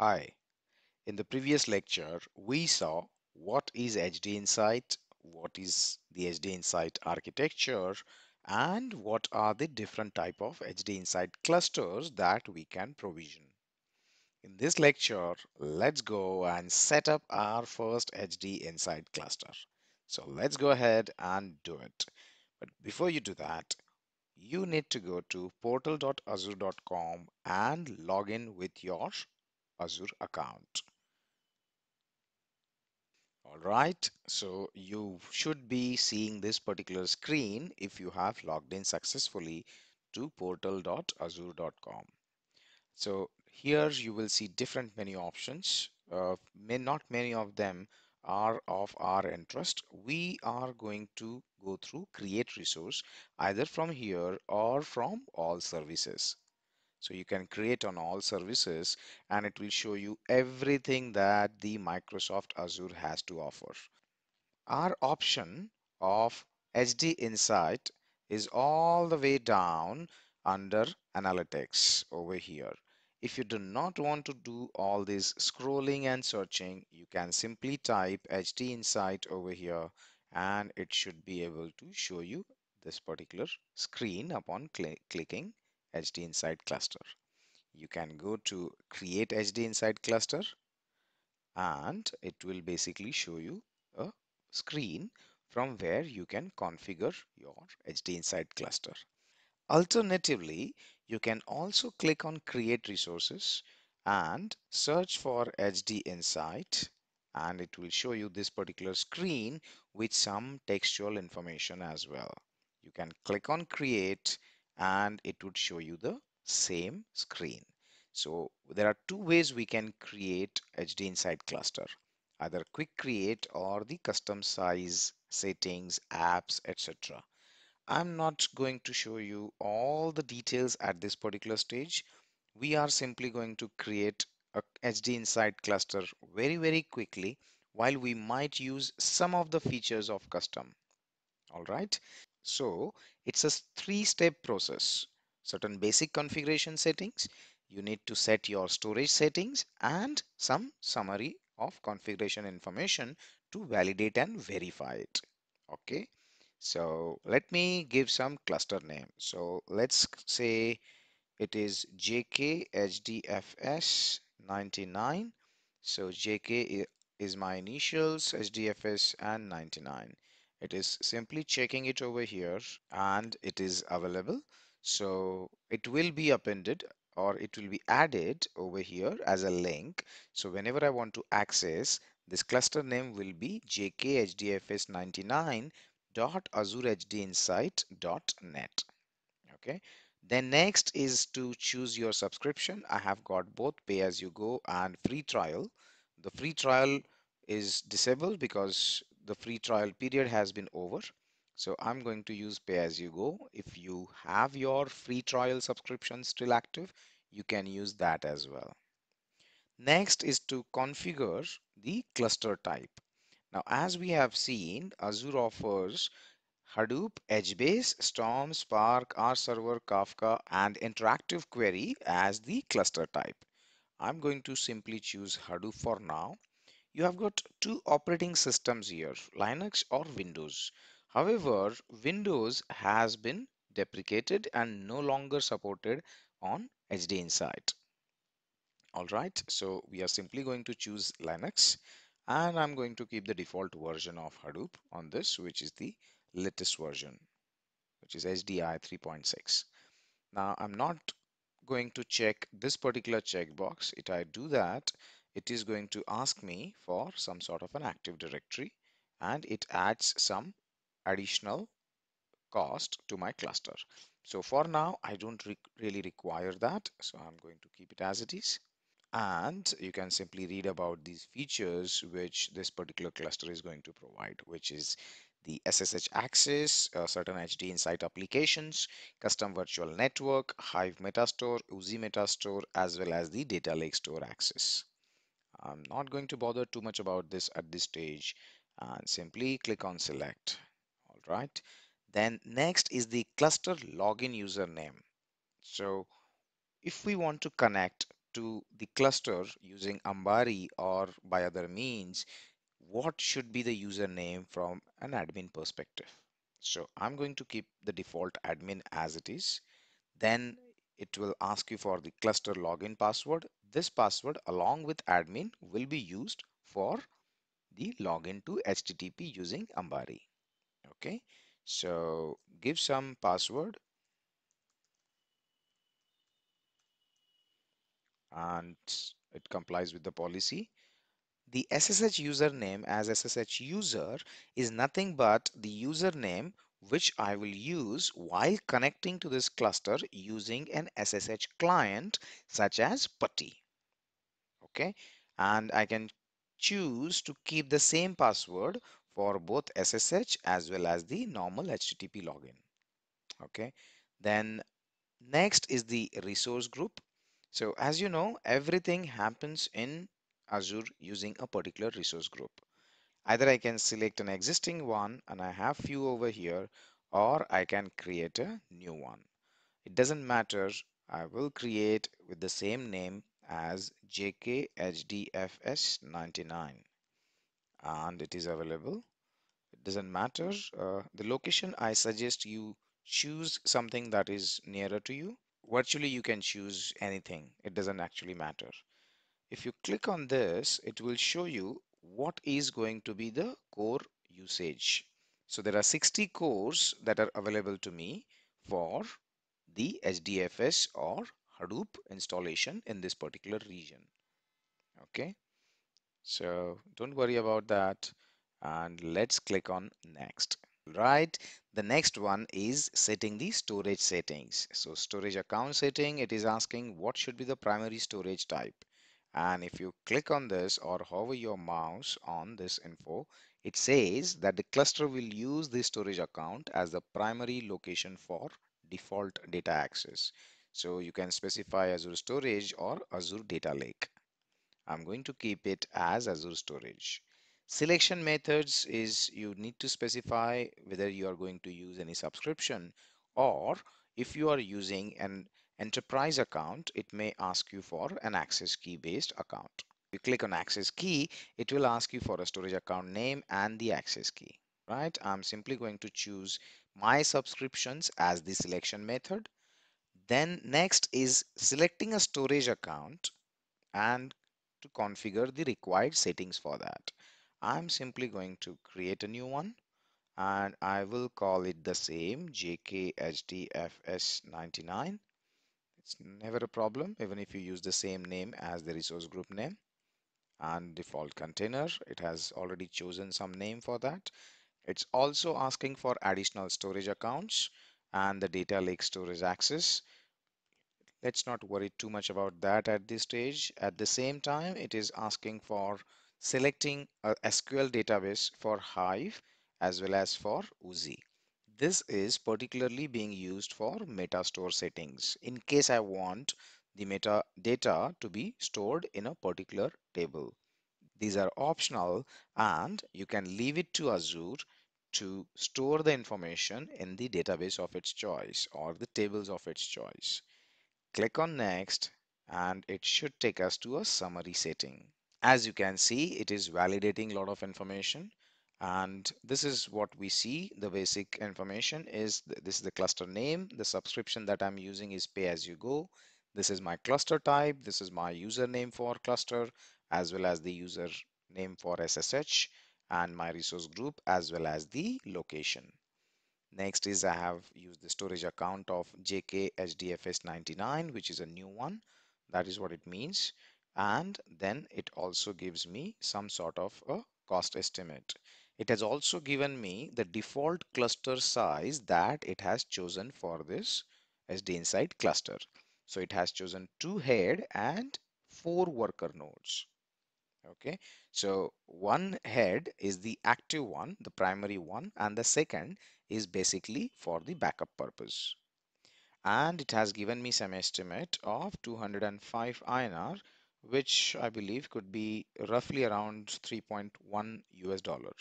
Hi, in the previous lecture, we saw what is HD Insight, what is the HD Insight architecture, and what are the different type of HD Insight clusters that we can provision. In this lecture, let's go and set up our first HD Insight cluster. So let's go ahead and do it. But before you do that, you need to go to portal.azure.com and log in with your Azure account. All right, so you should be seeing this particular screen if you have logged in successfully to portal.azure.com. So here you will see different menu options. Uh, may not many of them are of our interest. We are going to go through create resource either from here or from all services. So you can create on all services and it will show you everything that the Microsoft Azure has to offer. Our option of HD Insight is all the way down under analytics over here. If you do not want to do all this scrolling and searching, you can simply type HD Insight over here and it should be able to show you this particular screen upon cl clicking HD Insight cluster. You can go to create HD Insight cluster and it will basically show you a screen from where you can configure your HD Insight cluster. Alternatively, you can also click on create resources and search for HD Insight and it will show you this particular screen with some textual information as well. You can click on create and it would show you the same screen. So there are two ways we can create HD Insight cluster. Either quick create or the custom size settings apps etc i'm not going to show you all the details at this particular stage. We are simply going to create a hd insight cluster very very quickly while we might use some of the features of custom. All right so it's a three step process. Certain basic configuration settings you need to set your storage settings and some summary of configuration information to validate and verify it. Okay? So let me give some cluster name. So let's say it is jkhdfs 99 so jk is my initials hdfs and 99 it is simply checking it over here and it is available. So it will be appended or it will be added over here as a link. So whenever I want to access this cluster name will be jkhdfs99.azurehdinsight.net okay? Then next is to choose your subscription. I have got both pay as you go and free trial. The free trial is disabled because the free trial period has been over so I'm going to use pay as you go if you have your free trial subscription still active you can use that as well next is to configure the cluster type now as we have seen Azure offers Hadoop, HBase, Storm, Spark, RServer, Kafka, and interactive query as the cluster type. I'm going to simply choose Hadoop for now. You have got two operating systems here, Linux or Windows. However, Windows has been deprecated and no longer supported on HD Insight. All right, so we are simply going to choose Linux and I'm going to keep the default version of Hadoop on this, which is the latest version which is HDI 3.6. Now I'm not going to check this particular checkbox. If I do that, it is going to ask me for some sort of an active directory and it adds some additional cost to my cluster. So for now, I don't re really require that. So I'm going to keep it as it is. And you can simply read about these features which this particular cluster is going to provide, which is the SSH access, uh, certain HD Insight applications, custom virtual network, Hive Metastore, Oozie Metastore, as well as the data lake store access. I'm not going to bother too much about this at this stage and simply click on select. All right. Then next is the cluster login username. So if we want to connect to the cluster using Ambari or by other means, what should be the username from an admin perspective? So I'm going to keep the default admin as it is. Then it will ask you for the cluster login password. This password along with admin will be used for the login to HTTP using Ambari. Okay, so give some password and it complies with the policy. The SSH username as SSH user is nothing but the username which I will use while connecting to this cluster using an SSH client such as PuTTY. Okay, and I can choose to keep the same password for both SSH as well as the normal HTTP login. Okay, then next is the resource group. So as you know, everything happens in Azure using a particular resource group. Either I can select an existing one and I have few over here, or I can create a new one. It doesn't matter. I will create with the same name as JKHDFS99 and it is available. It doesn't matter. Uh, the location I suggest you choose something that is nearer to you. Virtually you can choose anything. It doesn't actually matter. If you click on this, it will show you what is going to be the core usage. So there are 60 cores that are available to me for the HDFS or Hadoop installation in this particular region. Okay, so don't worry about that and let's click on next. Right, the next one is setting the storage settings. So storage account setting, it is asking what should be the primary storage type. And if you click on this or hover your mouse on this info, it says that the cluster will use the storage account as the primary location for default data access. So you can specify Azure Storage or Azure Data Lake. I'm going to keep it as Azure Storage. Selection methods is you need to specify whether you are going to use any subscription or if you are using an enterprise account, it may ask you for an access key based account. If you click on access key, it will ask you for a storage account name and the access key, right? I'm simply going to choose my subscriptions as the selection method. Then next is selecting a storage account and to configure the required settings for that. I'm simply going to create a new one and I will call it the same JKHDFS99. It's never a problem even if you use the same name as the resource group name and default container. It has already chosen some name for that. It's also asking for additional storage accounts and the data lake storage access. Let's not worry too much about that at this stage. At the same time, it is asking for selecting a SQL database for Hive as well as for Oozie. This is particularly being used for meta store settings in case I want the meta data to be stored in a particular table. These are optional and you can leave it to Azure to store the information in the database of its choice or the tables of its choice. Click on next and it should take us to a summary setting. As you can see, it is validating a lot of information and this is what we see. The basic information is th this is the cluster name. The subscription that I'm using is pay as you go. This is my cluster type. This is my username for cluster as well as the user name for SSH and my resource group as well as the location. Next is I have used the storage account of JKHDFS99, which is a new one. That is what it means. And then it also gives me some sort of a cost estimate. It has also given me the default cluster size that it has chosen for this HD Insight cluster. So it has chosen two head and four worker nodes. Okay? So one head is the active one the primary one and the second is basically for the backup purpose. And it has given me some estimate of 205 INR which I believe could be roughly around 3.1 US dollar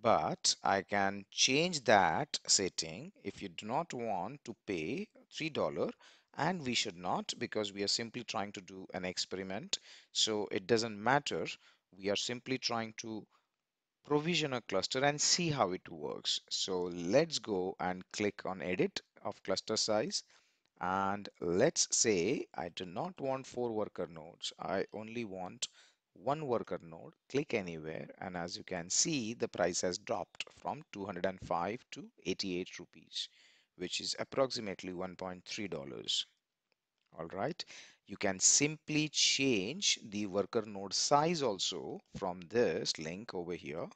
but I can change that setting if you do not want to pay $3 and we should not because we are simply trying to do an experiment. So it doesn't matter. We are simply trying to provision a cluster and see how it works. So let's go and click on edit of cluster size. And let's say I do not want four worker nodes. I only want one worker node click anywhere and as you can see the price has dropped from 205 to 88 rupees which is approximately 1.3 dollars. All right. You can simply change the worker node size also from this link over here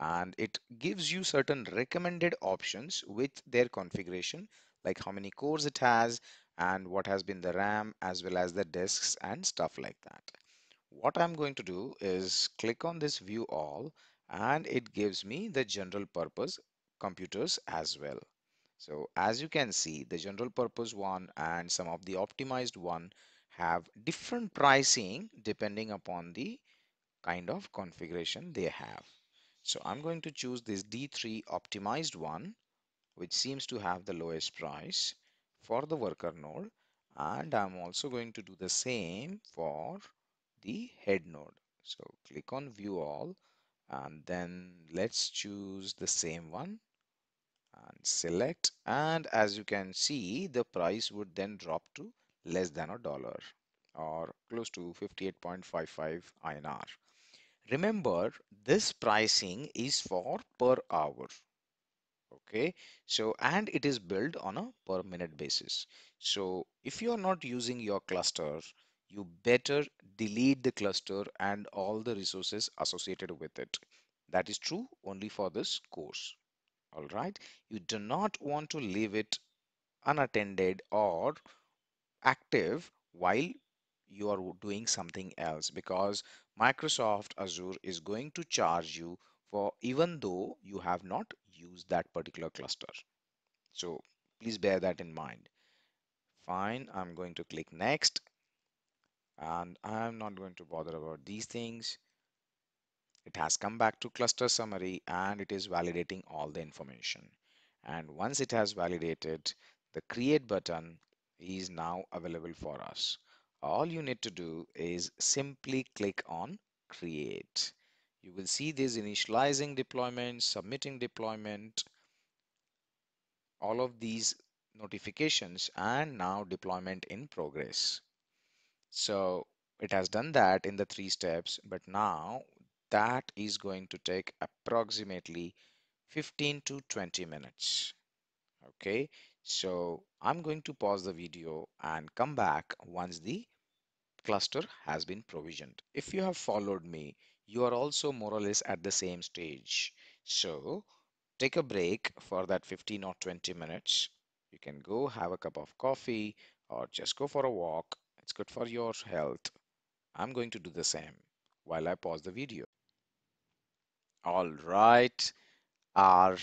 and it gives you certain recommended options with their configuration like how many cores it has and what has been the RAM as well as the disks and stuff like that what I'm going to do is click on this view all and it gives me the general purpose computers as well so as you can see, the general purpose one and some of the optimized one have different pricing depending upon the kind of configuration they have. So I'm going to choose this D3 optimized one, which seems to have the lowest price for the worker node. And I'm also going to do the same for the head node. So click on view all and then let's choose the same one and select and as you can see the price would then drop to less than a dollar or close to 58.55 INR. Remember this pricing is for per hour okay so and it is built on a per minute basis so if you are not using your cluster you better delete the cluster and all the resources associated with it. That is true only for this course. All right? You do not want to leave it unattended or active while you are doing something else because Microsoft Azure is going to charge you for even though you have not used that particular cluster. So please bear that in mind. Fine I'm going to click next and I'm not going to bother about these things It has come back to cluster summary and it is validating all the information. And once it has validated, the create button is now available for us. All you need to do is simply click on create. You will see this initializing deployment, submitting deployment, all of these notifications and now deployment in progress. So it has done that in the three steps, but now that is going to take approximately 15 to 20 minutes. Okay, so I'm going to pause the video and come back once the cluster has been provisioned. If you have followed me, you are also more or less at the same stage. So take a break for that 15 or 20 minutes. You can go have a cup of coffee or just go for a walk. It's good for your health. I'm going to do the same while I pause the video. All right, our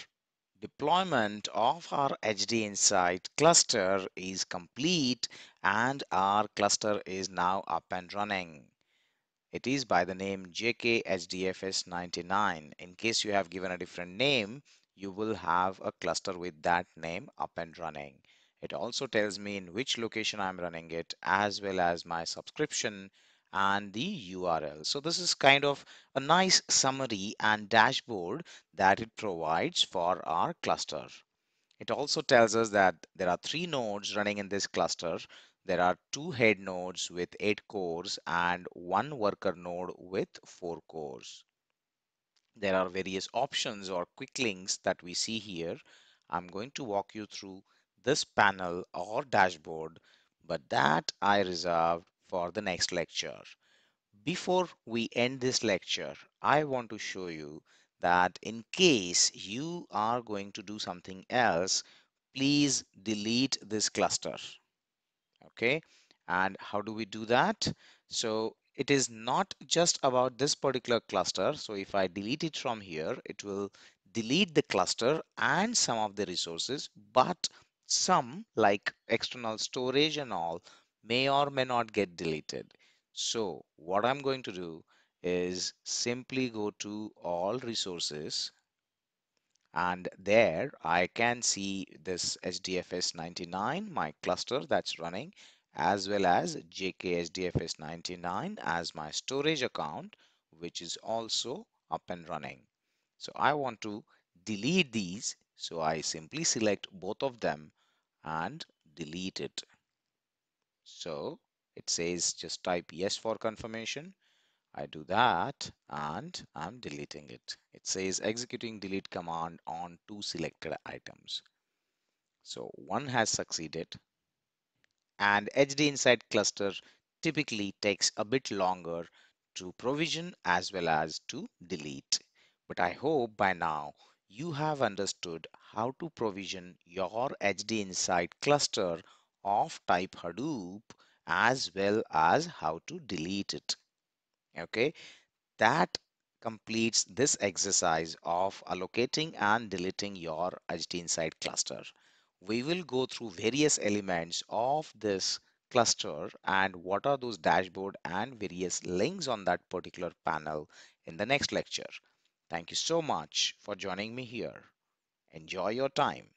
deployment of our HD Insight cluster is complete and our cluster is now up and running. It is by the name JKHDFS99. In case you have given a different name, you will have a cluster with that name up and running. It also tells me in which location I'm running it as well as my subscription and the URL. So this is kind of a nice summary and dashboard that it provides for our cluster. It also tells us that there are three nodes running in this cluster. There are two head nodes with eight cores and one worker node with four cores. There are various options or quick links that we see here. I'm going to walk you through this panel or dashboard, but that I reserved for the next lecture. Before we end this lecture, I want to show you that in case you are going to do something else, please delete this cluster. Okay, and how do we do that? So it is not just about this particular cluster. So if I delete it from here, it will delete the cluster and some of the resources, but some like external storage and all may or may not get deleted. So what I'm going to do is simply go to all resources and there I can see this HDFS 99 my cluster that's running as well as JK HDFS 99 as my storage account which is also up and running so I want to delete these so I simply select both of them and delete it so it says just type yes for confirmation I do that and I'm deleting it. It says executing delete command on two selected items. So one has succeeded and HD Insight cluster typically takes a bit longer to provision as well as to delete. But I hope by now you have understood how to provision your HD Insight cluster of type Hadoop as well as how to delete it. Okay, that completes this exercise of allocating and deleting your HD Insight cluster. We will go through various elements of this cluster and what are those dashboard and various links on that particular panel in the next lecture. Thank you so much for joining me here. Enjoy your time.